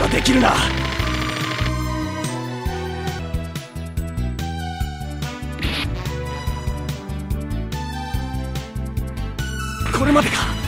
はできるな。これまでか。